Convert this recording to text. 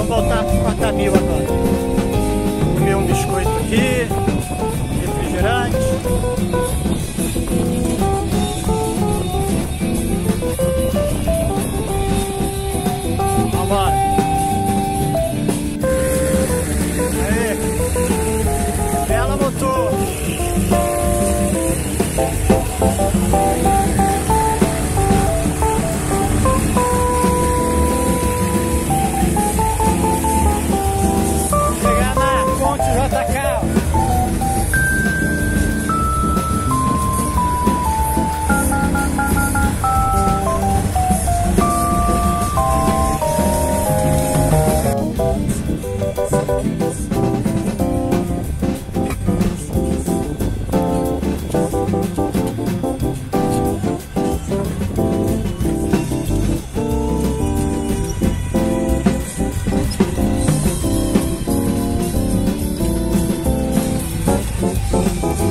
Vamos voltar para Camila. home.